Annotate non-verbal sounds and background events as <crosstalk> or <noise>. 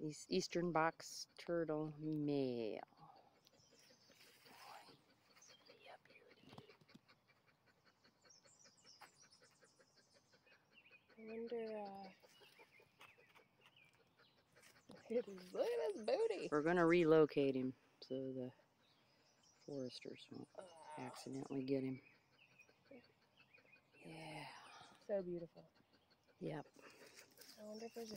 East, Eastern box turtle male. I wonder, uh... <laughs> Look at his booty! We're gonna relocate him so the foresters won't Oh, accidentally get him. Yeah. so beautiful. Yep. I wonder if there's a